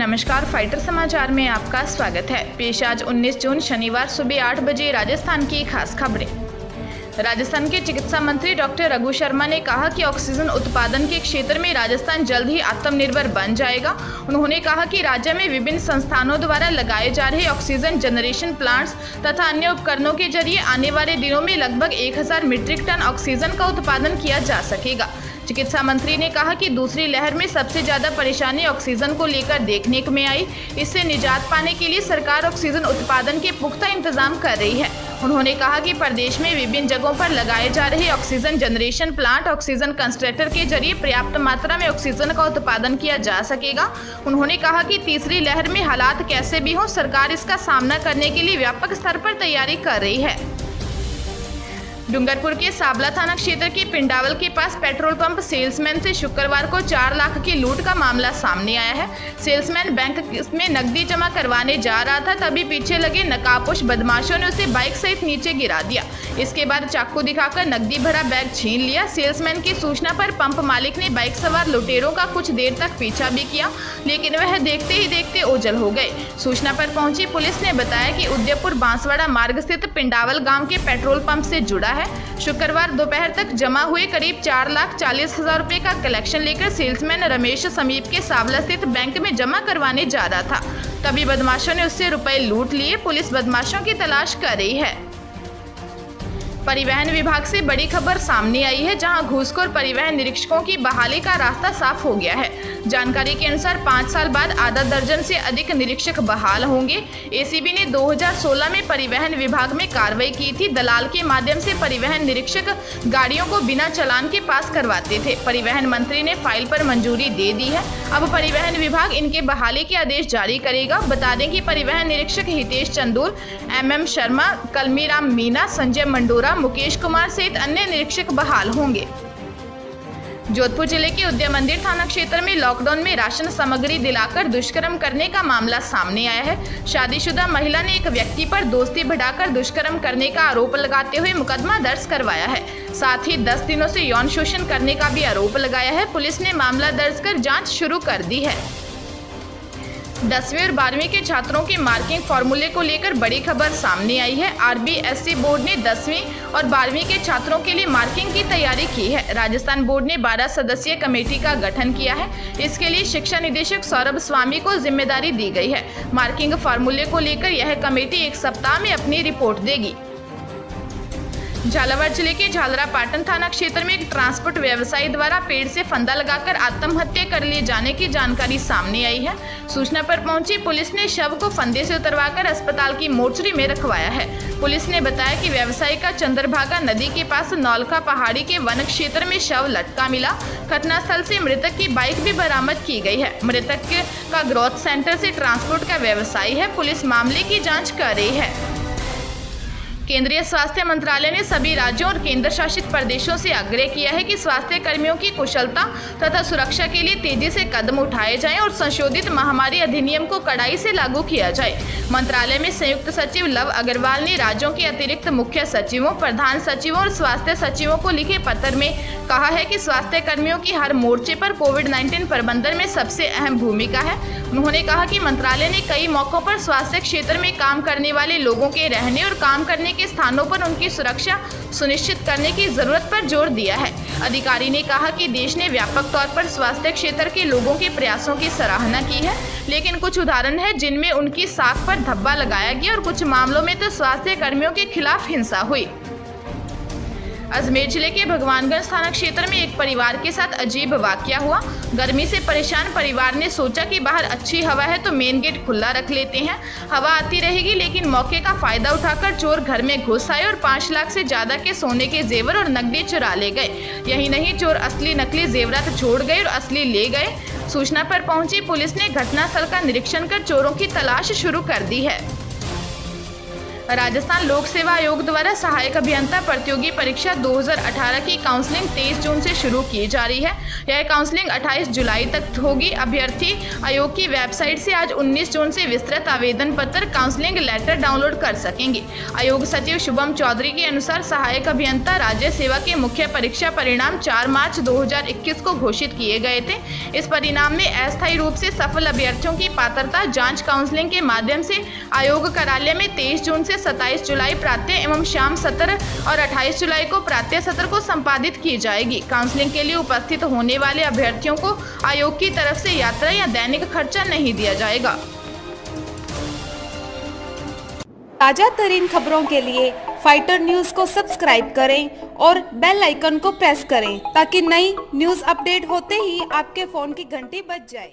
नमस्कार, फाइटर समाचार में आपका स्वागत है। पेश आज 19 जून, शनिवार सुबह आठ बजे राजस्थान की खास खबरें। राजस्थान के चिकित्सा मंत्री डॉक्टर रघु शर्मा ने कहा कि ऑक्सीजन उत्पादन के क्षेत्र में राजस्थान जल्द ही आत्मनिर्भर बन जाएगा। उन्होंने कहा कि राज्य में विभिन्न संस्थानों द्वारा लगाए जा रहे ऑक्सीजन जनरेशन प्लांट्स तथा अन्य उपकरणों के ज़रिए आने वाले दिनों में लगभग 1000 मीट्रिक टन ऑक्सीजन का उत्पादन किया जा सकेगा। चिकित्सा मंत्री ने कहा कि दूसरी लहर में सबसे ज़्यादा परेशानी ऑक्सीजन को लेकर देखने में आई। इससे निजात पाने के लिए सरकार ऑक्सीजन उत्पादन के पुख्ता इंतज़ाम कर रही है। उन्होंने कहा कि प्रदेश में विभिन्न जगहों पर लगाए जा रहे oxygen generation plant, oxygen concentrator के ज़रिए पर्याप्त मात्रा में ऑक्सीजन का उत्पादन किया जा सकेगा। उन्होंने कहा कि तीसरी लहर में हालात कैसे भी हों, सरकार इसका सामना करने के लिए व्यापक स्तर पर तैयारी कर रही है। डूंगरपुर के साबला थाना क्षेत्र के पिंडावल के पास पेट्रोल पंप सेल्समैन से शुक्रवार को चार लाख की लूट का मामला सामने आया है। सेल्समैन बैंक में नकदी जमा करवाने जा रहा था, तभी पीछे लगे नकाबपोश बदमाशों ने उसे बाइक सहित नीचे गिरा दिया। इसके बाद चाकू दिखाकर नकदी भरा बैग छीन लिया। सेल्समैन की सूचना पर पंप मालिक ने बाइक सवार लुटेरों का कुछ देर तक पीछा भी किया, लेकिन वह देखते ही देखते ओझल हो गए। सूचना पर पहुँची पुलिस ने बताया कि उदयपुर बांसवाड़ा मार्ग स्थित पिंडावल गाँव के पेट्रोल पंप से जुड़ा है। शुक्रवार दोपहर तक जमा हुए करीब चार लाख चालीस हज़ार रुपए का कलेक्शन लेकर सेल्समैन रमेश समीप के सावला स्थित बैंक में जमा करवाने जा रहा था। तभी बदमाशों ने उससे रुपए लूट लिए। पुलिस बदमाशों की तलाश कर रही है। परिवहन विभाग से बड़ी खबर सामने आई है, जहाँ घूसखोर परिवहन निरीक्षकों की बहाली का रास्ता साफ़ हो गया है। जानकारी के अनुसार पाँच साल बाद आधा दर्जन से अधिक निरीक्षक बहाल होंगे। एसीबी ने 2016 में परिवहन विभाग में कार्रवाई की थी। दलाल के माध्यम से परिवहन निरीक्षक गाड़ियों को बिना चलान के पास करवाते थे। परिवहन मंत्री ने फ़ाइल पर मंजूरी दे दी है। अब परिवहन विभाग इनके बहाली के आदेश जारी करेगा। बता दें कि परिवहन निरीक्षक हितेश चंदूर, एम एम शर्मा, कलमीराम मीना, संजय मंडोरा मुकेश कुमार सहित अन्य निरीक्षक बहाल होंगे। जोधपुर ज़िले के उद्य मंदिर थाना क्षेत्र में लॉकडाउन में राशन सामग्री दिलाकर दुष्कर्म करने का मामला सामने आया है। शादीशुदा महिला ने एक व्यक्ति पर दोस्ती बढ़ाकर दुष्कर्म करने का आरोप लगाते हुए मुकदमा दर्ज करवाया है। साथ ही 10 दिनों से यौन शोषण करने का भी आरोप लगाया है। पुलिस ने मामला दर्ज कर जाँच शुरू कर दी है। दसवीं और बारहवीं के छात्रों के मार्किंग फार्मूले को लेकर बड़ी खबर सामने आई है। आरबीएससी बोर्ड ने दसवीं और बारहवीं के छात्रों के लिए मार्किंग की तैयारी की है। राजस्थान बोर्ड ने 12 सदस्यीय कमेटी का गठन किया है। इसके लिए शिक्षा निदेशक सौरभ स्वामी को ज़िम्मेदारी दी गई है। मार्किंग फार्मूले को लेकर यह कमेटी एक सप्ताह में अपनी रिपोर्ट देगी। झालावाड़ ज़िले के झालरा पाटन थाना क्षेत्र में एक ट्रांसपोर्ट व्यवसायी द्वारा पेड़ से फंदा लगाकर आत्महत्या कर लिए जाने की जानकारी सामने आई है। सूचना पर पहुँची पुलिस ने शव को फंदे से उतरवाकर अस्पताल की मोर्चरी में रखवाया है। पुलिस ने बताया कि व्यवसायी का चंद्रभागा नदी के पास नौलखा पहाड़ी के वन क्षेत्र में शव लटका मिला। घटनास्थल से मृतक की बाइक भी बरामद की गई है। मृतक का ग्रोथ सेंटर से ट्रांसपोर्ट का व्यवसायी है। पुलिस मामले की जाँच कर रही है। केंद्रीय स्वास्थ्य मंत्रालय ने सभी राज्यों और केंद्र शासित प्रदेशों से आग्रह किया है कि स्वास्थ्य कर्मियों की कुशलता तथा सुरक्षा के लिए तेज़ी से कदम उठाए जाएँ और संशोधित महामारी अधिनियम को कड़ाई से लागू किया जाए। मंत्रालय में संयुक्त सचिव लव अग्रवाल ने राज्यों के अतिरिक्त मुख्य सचिवों, प्रधान सचिवों और स्वास्थ्य सचिवों को लिखे पत्र में कहा है कि स्वास्थ्य कर्मियों की हर मोर्चे पर कोविड नाइन्टीन प्रबंधन में सबसे अहम भूमिका है। उन्होंने कहा कि मंत्रालय ने कई मौकों पर स्वास्थ्य क्षेत्र में काम करने वाले लोगों के रहने और काम करने के स्थानों पर उनकी सुरक्षा सुनिश्चित करने की ज़रूरत पर ज़ोर दिया है। अधिकारी ने कहा कि देश ने व्यापक तौर पर स्वास्थ्य क्षेत्र के लोगों के प्रयासों की सराहना की है, लेकिन कुछ उदाहरण है जिनमें उनकी साख पर धब्बा लगाया गया और कुछ मामलों में तो स्वास्थ्य कर्मियों के खिलाफ हिंसा हुई। अजमेर ज़िले के भगवानगंज थाना क्षेत्र में एक परिवार के साथ अजीब वाक्य हुआ। गर्मी से परेशान परिवार ने सोचा कि बाहर अच्छी हवा है तो मेन गेट खुला रख लेते हैं। हवा आती रहेगी, लेकिन मौके का फ़ायदा उठाकर चोर घर में घुस आए और पाँच लाख से ज़्यादा के सोने के जेवर और नकदी चुरा ले गए। यही नहीं, चोर असली नकली जेवरात छोड़ गए और असली ले गए। सूचना पर पहुँची पुलिस ने घटनास्थल का निरीक्षण कर चोरों की तलाश शुरू कर दी है। राजस्थान लोक सेवा आयोग द्वारा सहायक अभियंता प्रतियोगी परीक्षा 2018 की काउंसलिंग 23 जून से शुरू की जा रही है। यह काउंसलिंग 28 जुलाई तक होगी। अभ्यर्थी आयोग की वेबसाइट से आज 19 जून से विस्तृत आवेदन पत्र काउंसलिंग लेटर डाउनलोड कर सकेंगे। आयोग सचिव शुभम चौधरी के अनुसार सहायक अभियंता राज्य सेवा के मुख्य परीक्षा परिणाम चार मार्च दो हज़ार इक्कीस को घोषित किए गए थे। इस परिणाम में अस्थायी रूप से सफल अभ्यर्थियों की पात्रता जाँच काउंसलिंग के माध्यम से आयोग कार्यालय में 23 जून से 27 जुलाई प्रातः एवं शाम सत्र और 28 जुलाई को प्रातः सत्र को संपादित की जाएगी। काउंसलिंग के लिए उपस्थित होने वाले अभ्यर्थियों को आयोग की तरफ़ से यात्रा या दैनिक खर्चा नहीं दिया जाएगा। ताज़ा तरीन खबरों के लिए फाइटर न्यूज़ को सब्सक्राइब करें और बेल आइकन को प्रेस करें ताकि नई न्यूज़ अपडेट होते ही आपके फ़ोन की घंटी बज जाए।